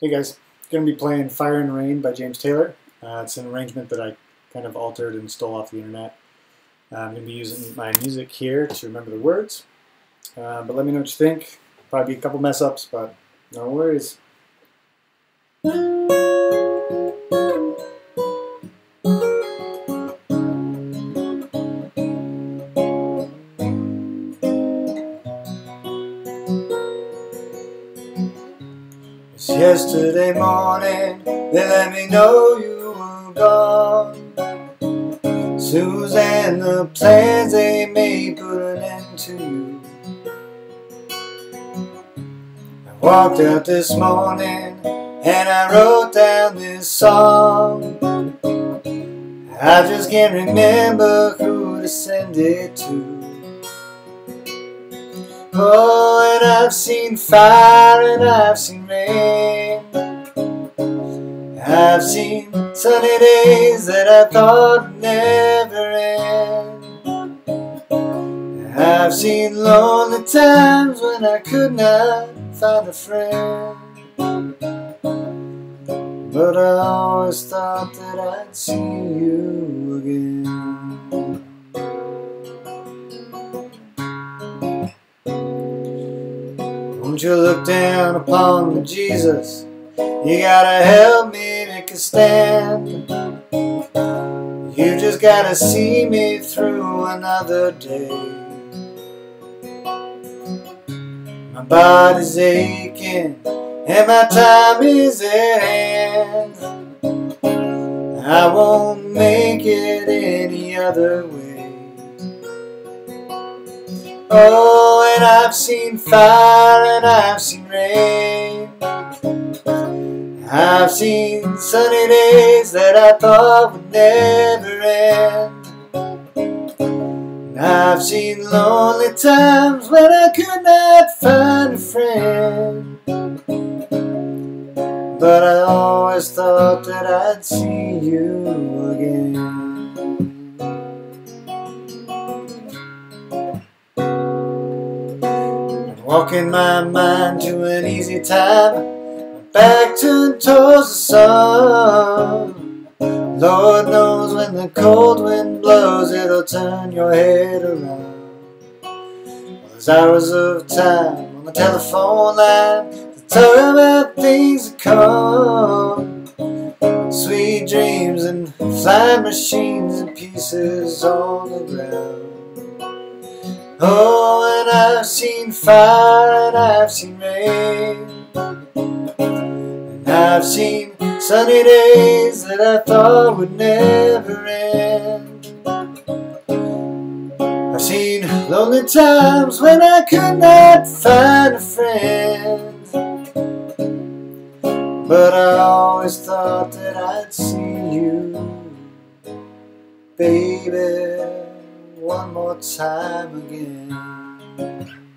Hey guys, going to be playing Fire and Rain by James Taylor. Uh, it's an arrangement that I kind of altered and stole off the internet. Uh, I'm going to be using my music here to remember the words. Uh, but let me know what you think. Probably a couple mess ups, but no worries. Yesterday morning, they let me know you were gone. Suzanne, the plans they made put an end to you. I walked out this morning and I wrote down this song. I just can't remember who to send it to. Oh, and I've seen fire and I've seen. I've seen sunny days that I thought never end. I've seen lonely times when I could not find a friend. But I always thought that I'd see you again. Won't you look down upon me, Jesus? You gotta help me make a stand. You just gotta see me through another day. My body's aching and my time is at hand. I won't make it any other way. Oh, and I've seen fire and I've seen rain. I've seen sunny days that I thought would never end. I've seen lonely times when I could not find a friend. But I always thought that I'd see you again. Walking my mind to an easy time, back turned towards the sun. Lord knows when the cold wind blows, it'll turn your head around. There's hours of time on the telephone line to talk about things to come. Sweet dreams and flying machines and pieces on the ground. Oh, and I've seen fire and I've seen rain. I've seen sunny days that I thought would never end. I've seen lonely times when I could not find a friend. But I always thought that I'd see you, baby one more time again.